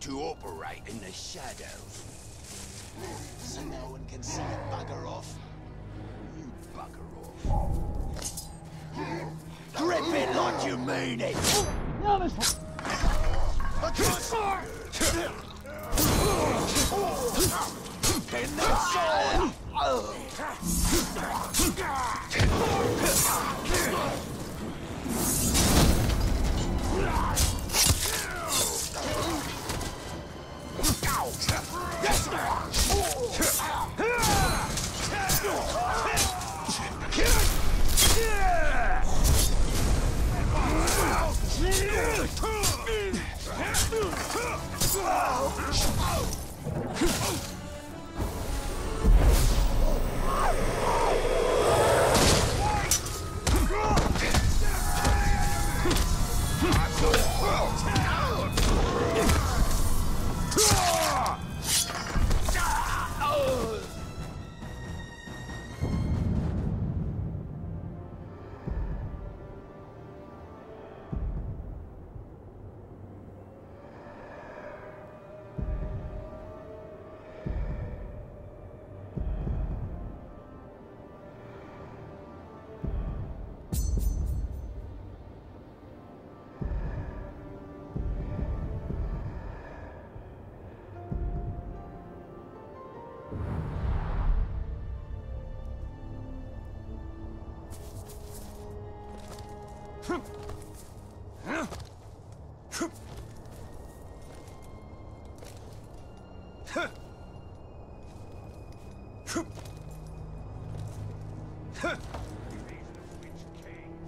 to operate in the shadows. So no one can see it bugger off. You bugger off. Grip it like you mean it!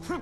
Huh.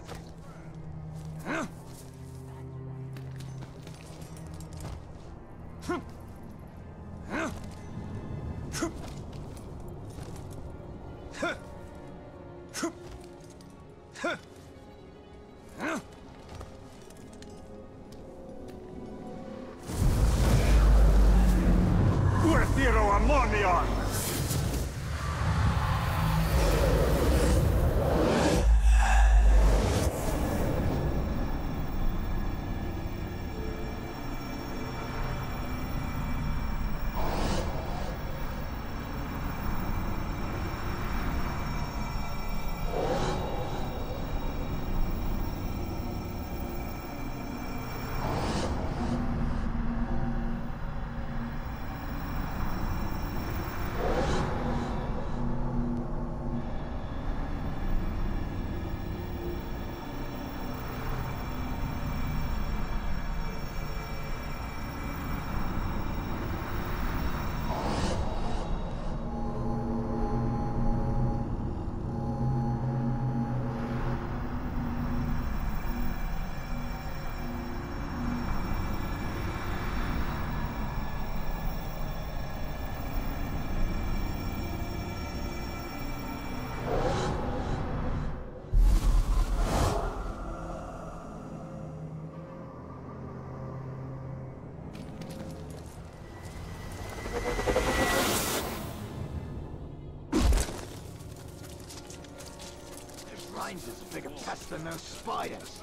Bigger pest than those spiders.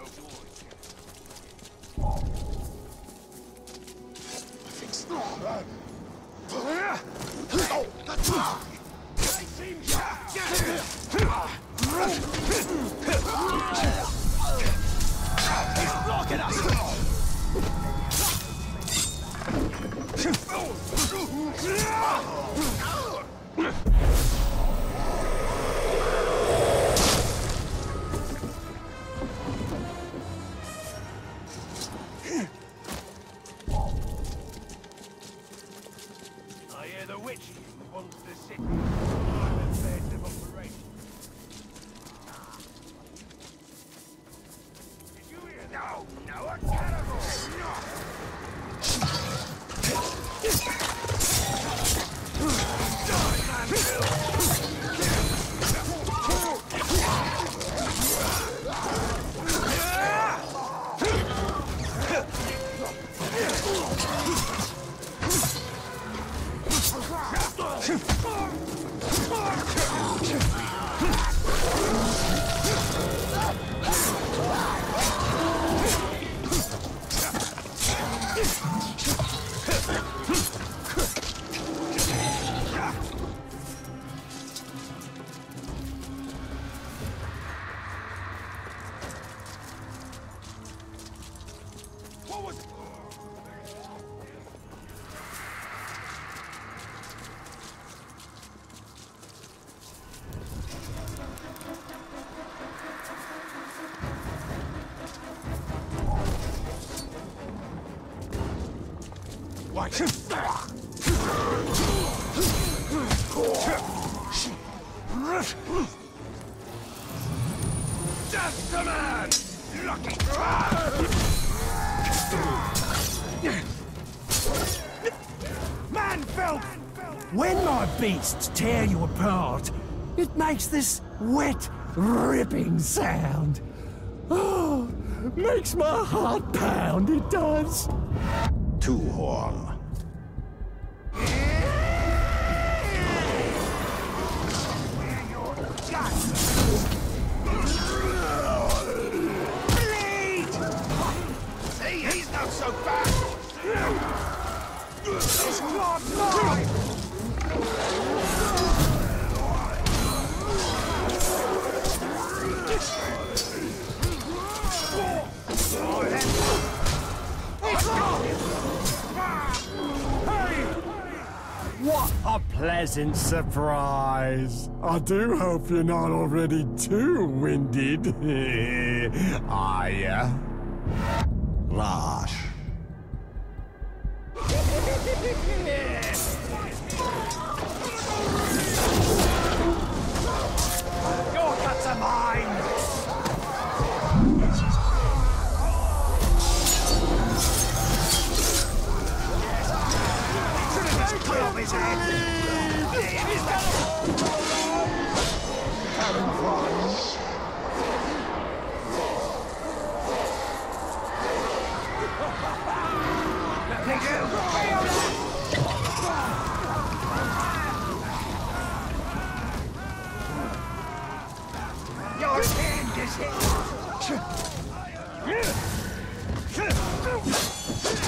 Just the man! Lucky! Manfeld! When my beasts tear you apart, it makes this wet, ripping sound. Oh, makes my heart pound, it does. Two horn. Pleasant surprise. I do hope you're not already too winded. Are ya? Lash. Break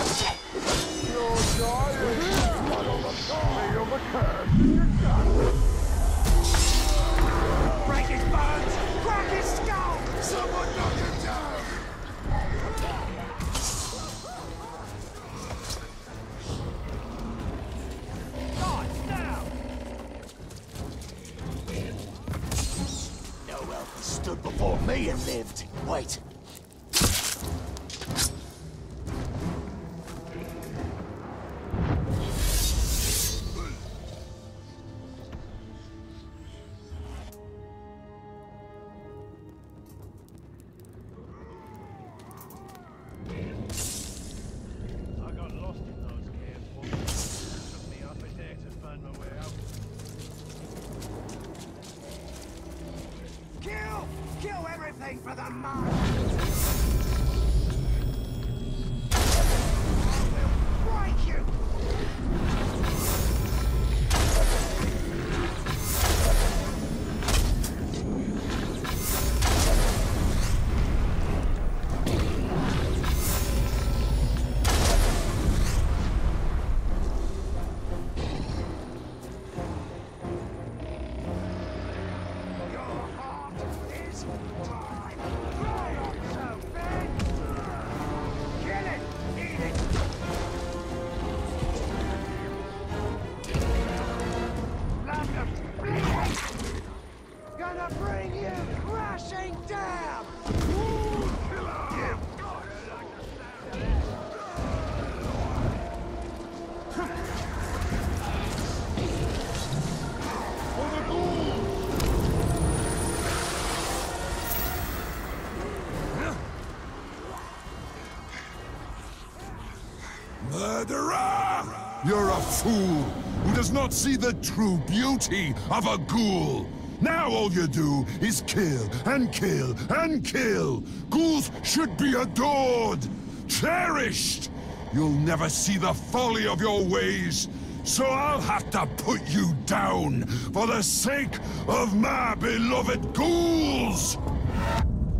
You're a fool who does not see the true beauty of a ghoul. Now all you do is kill and kill and kill. Ghouls should be adored, cherished. You'll never see the folly of your ways. So I'll have to put you down for the sake of my beloved ghouls!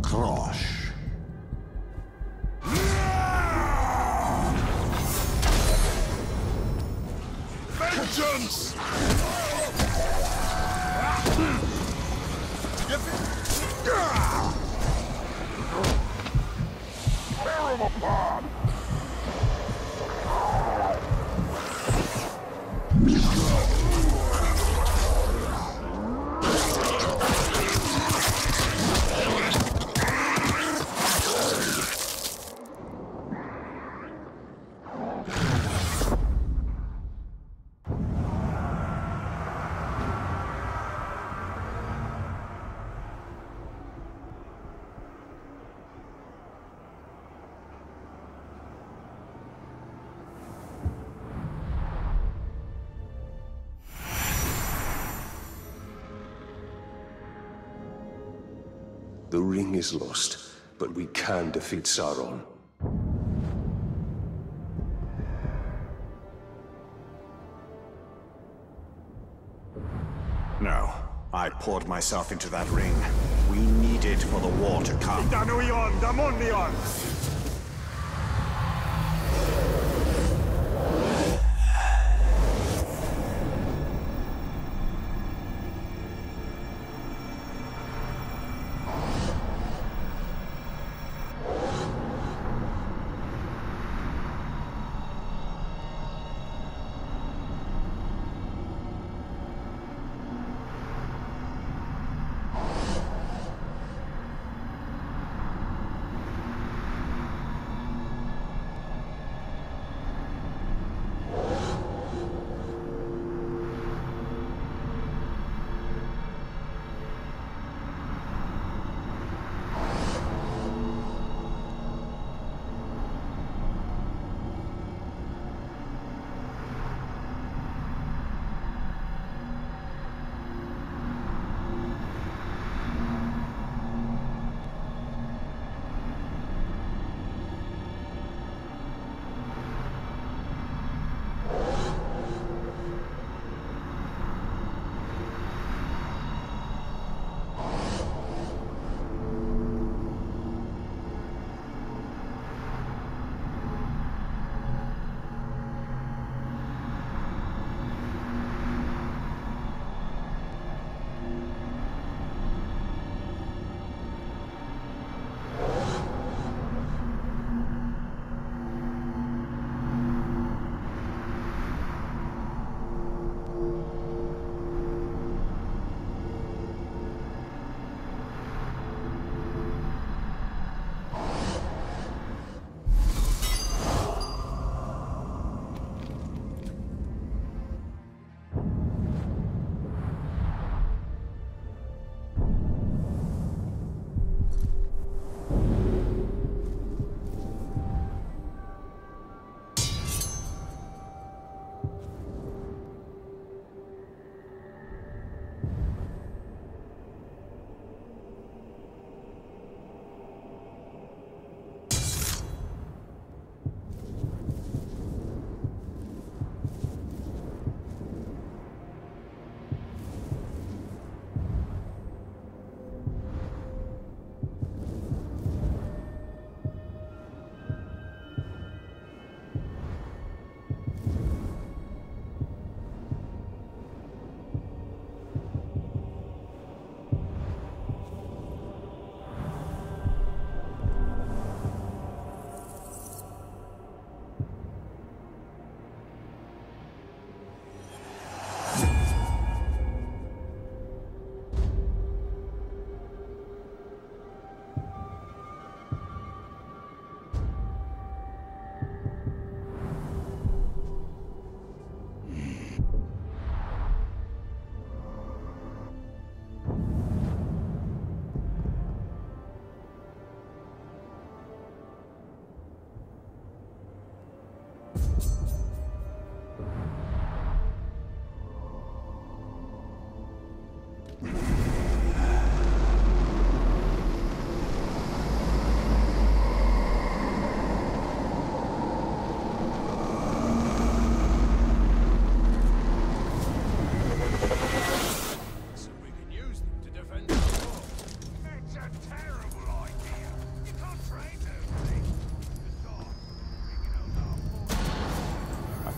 Crush. The ring is lost, but we can defeat Sauron. No. I poured myself into that ring. We need it for the war to come.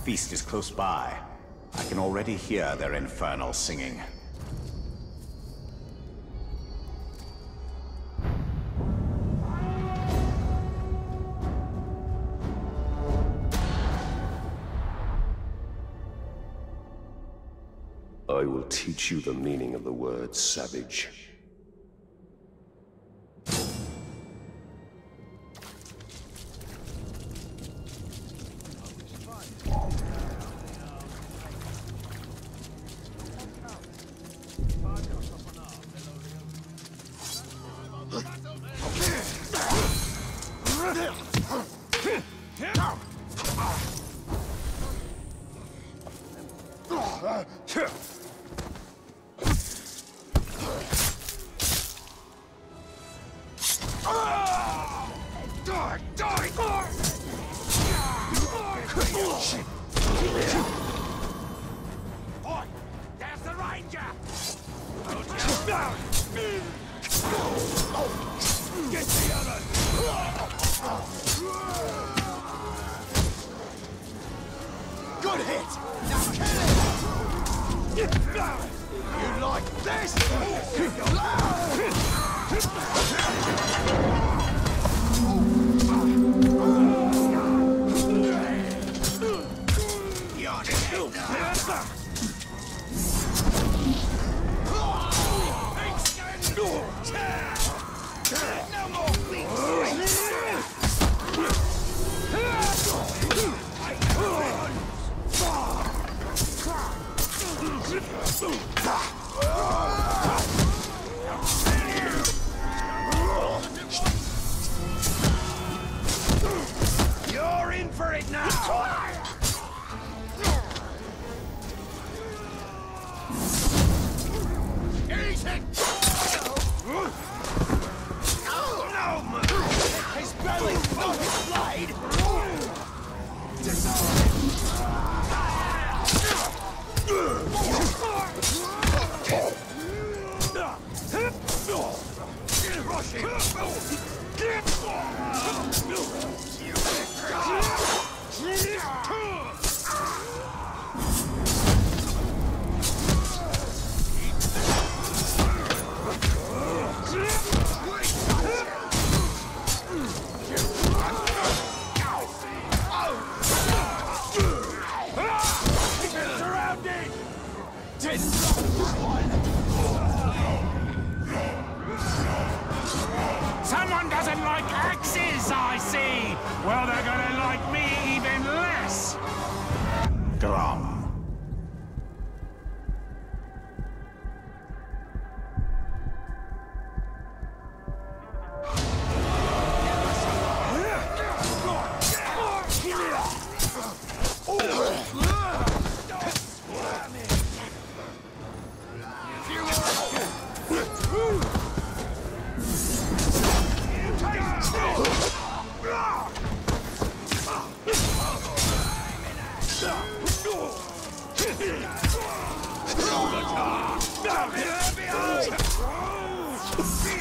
Feast is close by. I can already hear their infernal singing. I will teach you the meaning of the word savage. see.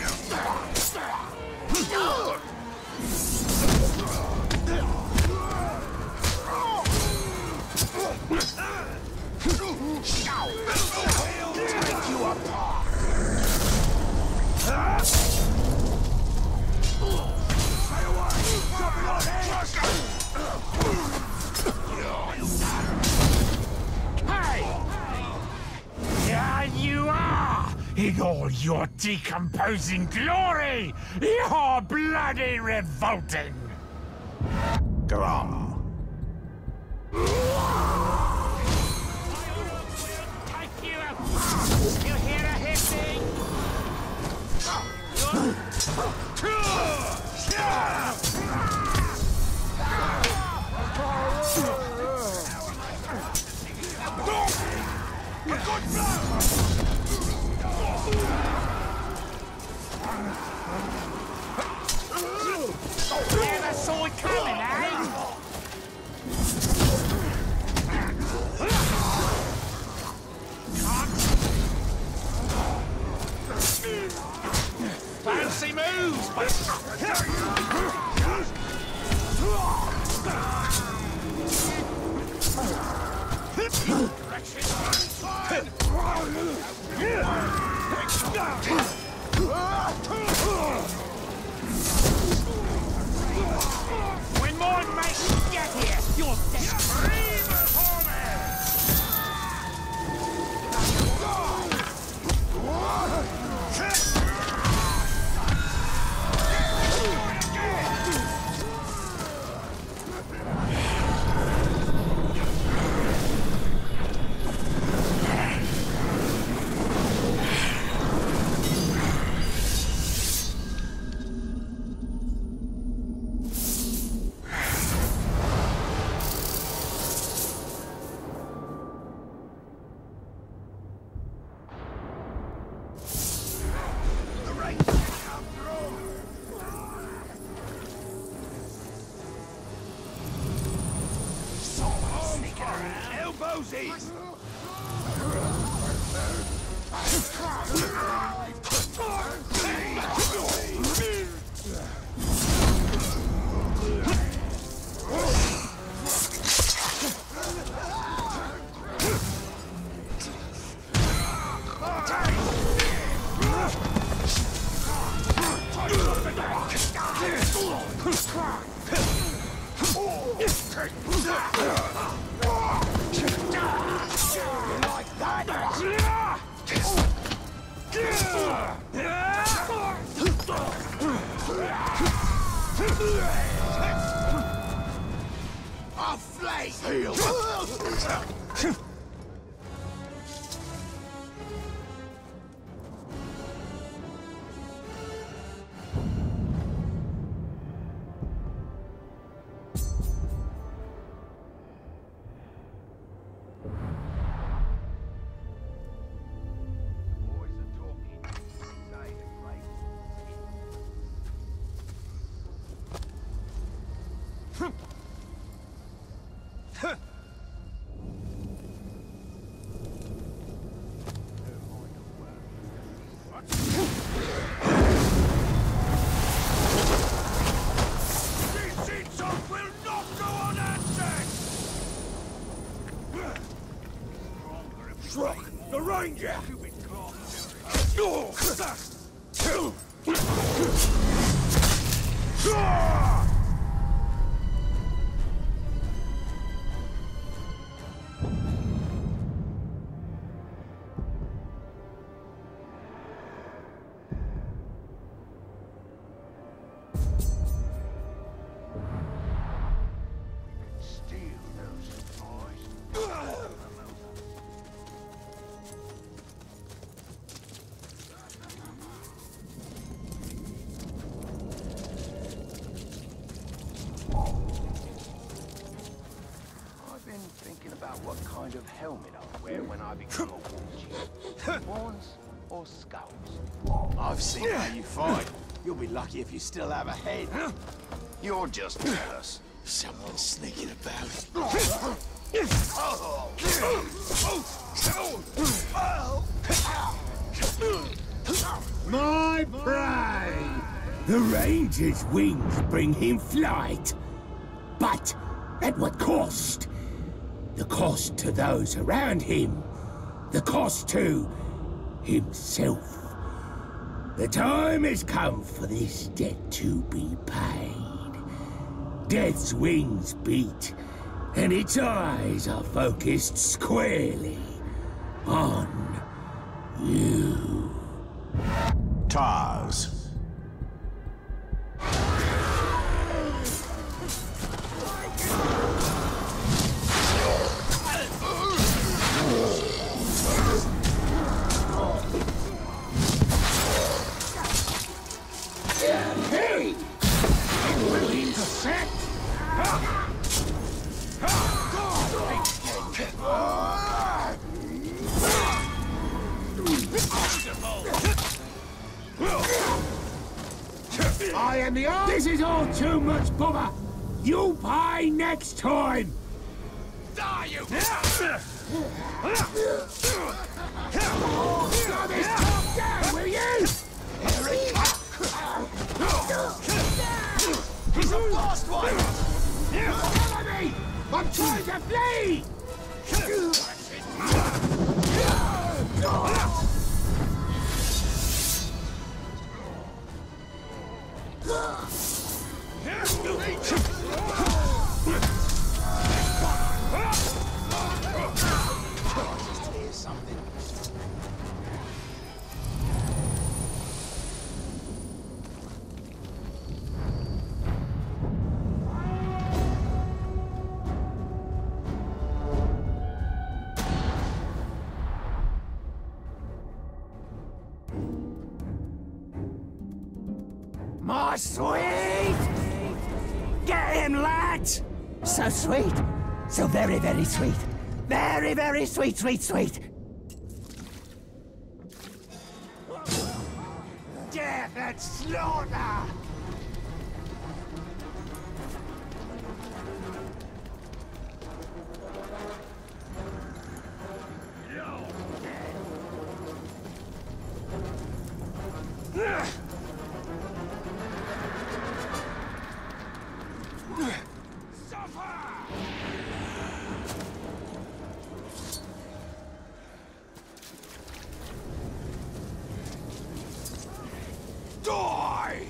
In all your decomposing glory! You're bloody revolting! Grom. You hear a hissing? Never saw it coming, Elbows Struck the I become a war chief. Horns or skulls? I've seen how you fight. You'll be lucky if you still have a head. You're just jealous. Someone's sneaking about. My prey! The ranger's wings bring him flight. But at what cost? The cost to those around him. The cost to himself. The time has come for this debt to be paid. Death's wings beat, and its eyes are focused squarely on you. Sweet! Get him, lads! So sweet. So very, very sweet. Very, very sweet, sweet, sweet. Death and slaughter! Die!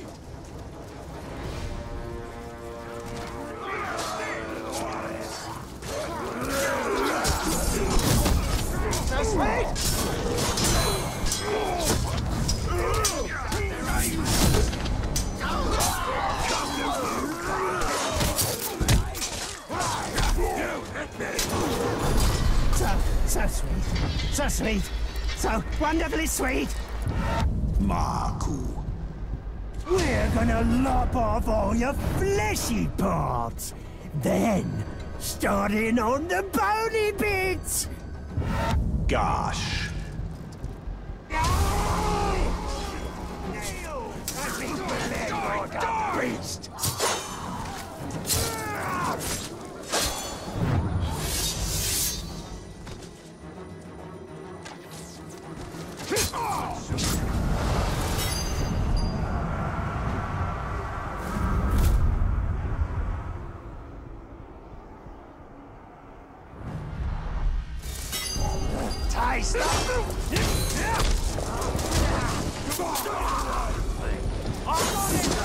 So! Sweet. So sweet. So wonderfully sweet. Gonna lop off all your fleshy parts. Then, starting on the bony bits. Gosh. Taste punishment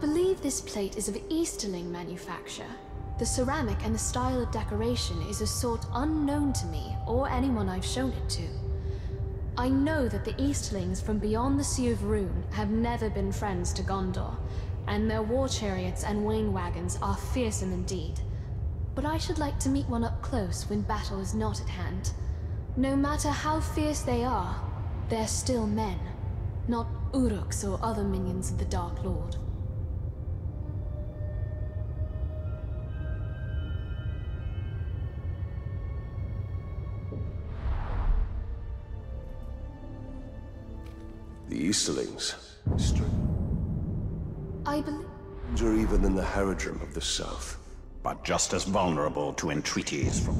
believe this plate is of Easterling manufacture. The ceramic and the style of decoration is a sort unknown to me or anyone I've shown it to. I know that the Easterlings from beyond the Sea of Rhûn have never been friends to Gondor, and their war chariots and wain wagons are fearsome indeed. But I should like to meet one up close when battle is not at hand. No matter how fierce they are, they're still men, not Uruks or other minions of the Dark Lord. The Easterlings. Strange. I believe. Or even than the Haradrim of the South. But just as vulnerable to entreaties from...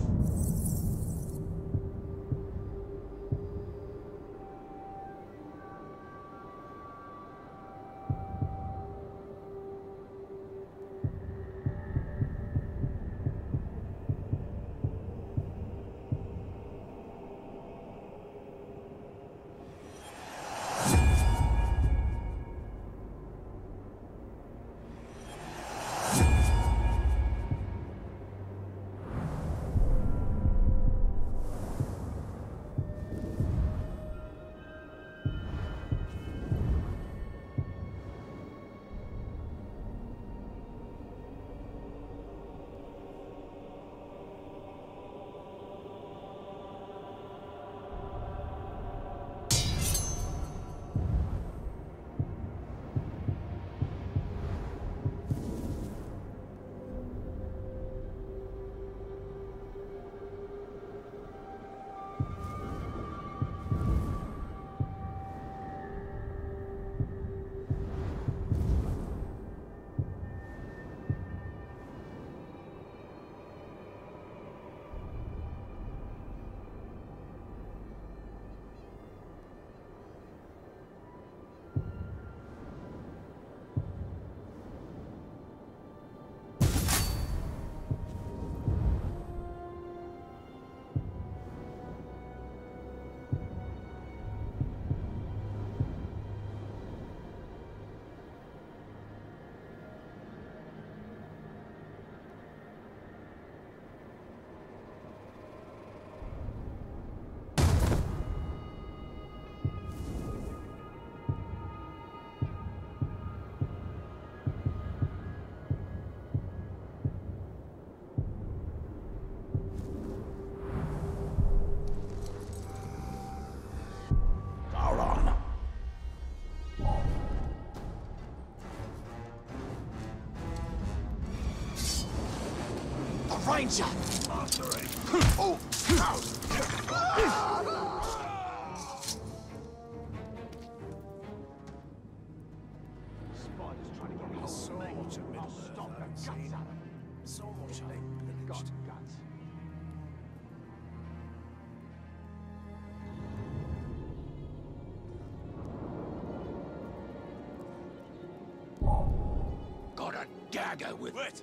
Got a dagger with Wait!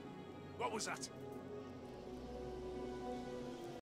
What was that?